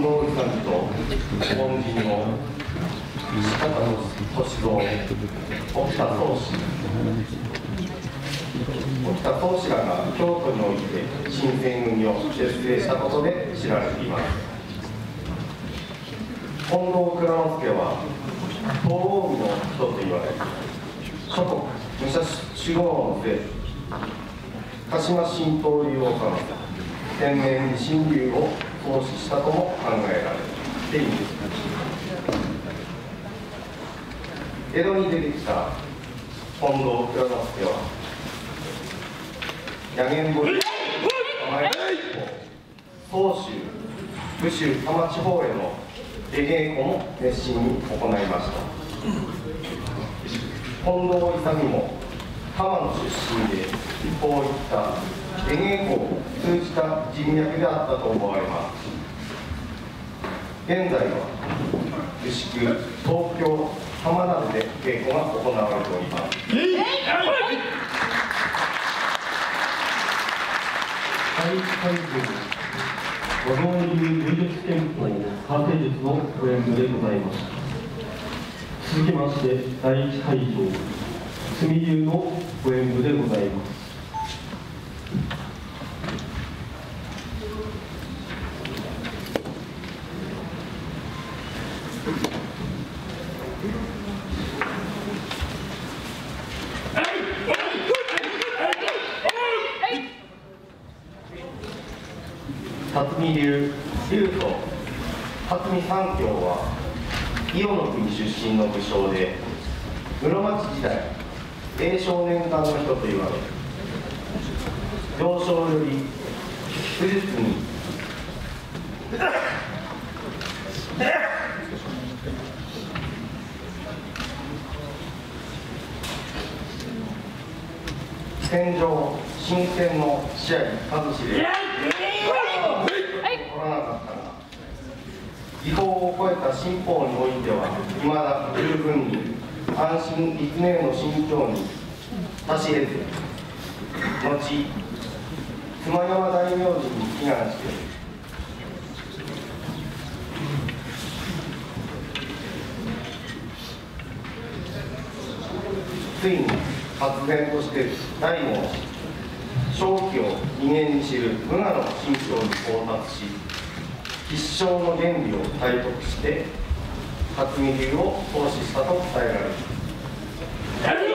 近藤勇と恩人の下田敏郎沖田宗氏沖田宗氏らが京都において新選組を結成したことで知られています近藤蔵之介は東近江の人と言われ諸国武者修行の末鹿島新東流を治め天然に新流を行使したとも考えられています江戸に出てきた近藤蔵之介は野源堀甘え総州武州多摩地方への出稽古も熱心に行いました。近藤勇も多摩の出身でこういった出稽古を通じた人脈であったと思われます現在は牛久東京多摩などで稽古が行われております第一会場和合流武術憲法完成術のご演舞でござい。ます続きまして第一会場墨流のご演舞でござい。ます辰巳流流と辰巳三教は伊予の国出身の武将で室町時代栄少年間の人と言われ幼少より武術に戦場新戦の試合数知れ取らなかったが違法を超えた新法においてはいまだ十分に安心立命の心境に達し得ず後妻山大明神に祈願してついに発然として大門正気を二年に知る無我の心境に到達し必勝の原理を体得して辰巳流を行使したと伝えられる。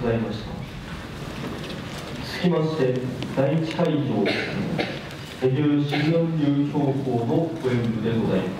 ございました。つきまして第一会場手流新南流標高のご演舞でございます。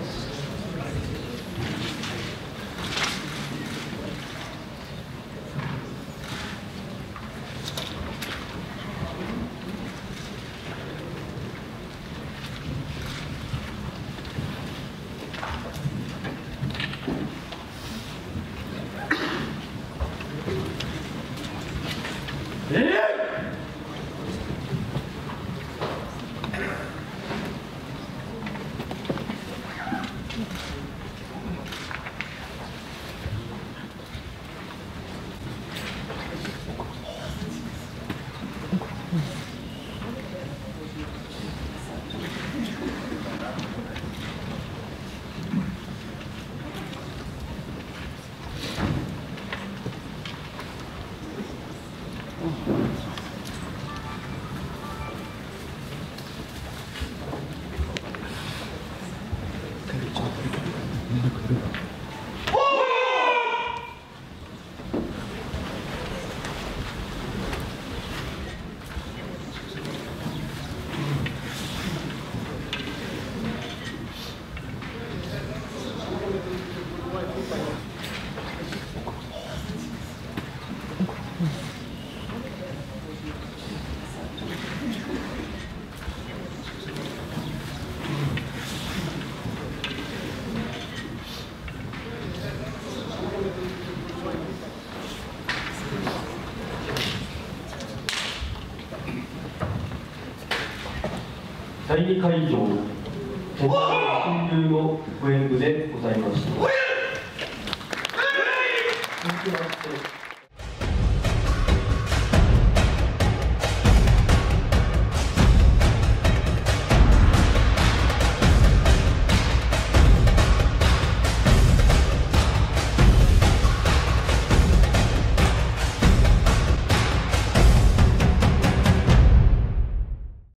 第二会場のご演舞でございました